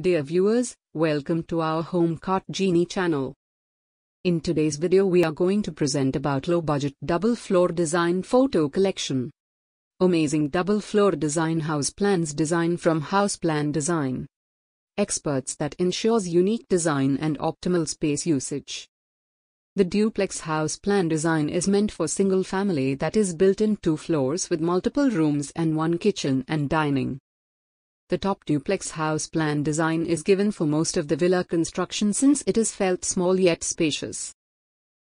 Dear viewers, welcome to our HomeCart Genie channel. In today's video we are going to present about low budget double floor design photo collection. Amazing double floor design house plans design from house plan Design. Experts that ensures unique design and optimal space usage. The duplex house plan design is meant for single family that is built in two floors with multiple rooms and one kitchen and dining. The top duplex house plan design is given for most of the villa construction since it is felt small yet spacious.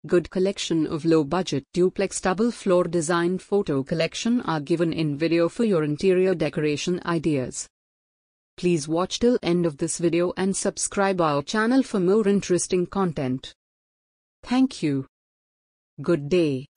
Good collection of low budget duplex double floor design photo collection are given in video for your interior decoration ideas. Please watch till end of this video and subscribe our channel for more interesting content. Thank you. Good day.